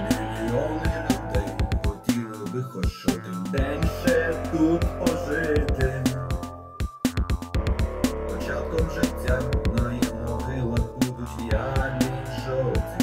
Мільйони людей хотіли би хоч один день ще тут пожити. як найновила будуть я шоу.